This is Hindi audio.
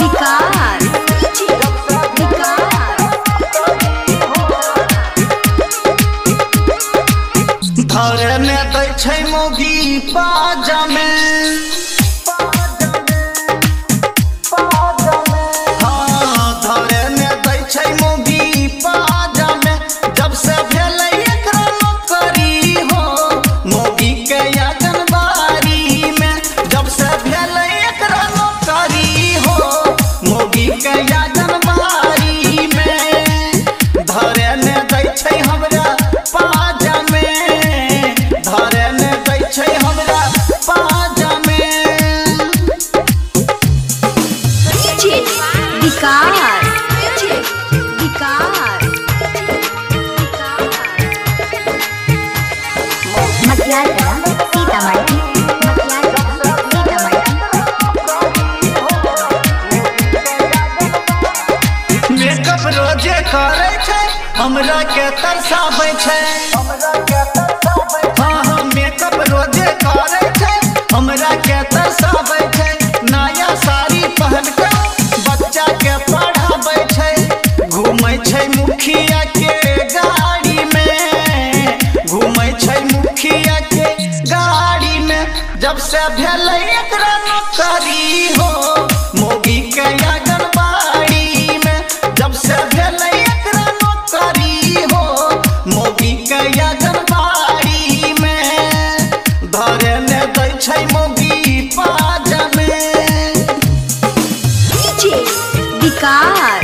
विकार विकार धरे में दै छै मोगी पाजामे हाँ, मटियार सीतामढ़ी मेकअप रोज़े करे हमरा के तरसाबै छै। हाँ हाँ मेकअप रोज़े करे छै, हमरा के तरसाबै नया साड़ी पहन के जब से भेलै नौकरी हो। मोगी के आंगनबाड़ी में जब से नौकरी हो। मोगी के आंगनबाड़ी में धरे ने विकार। मटियार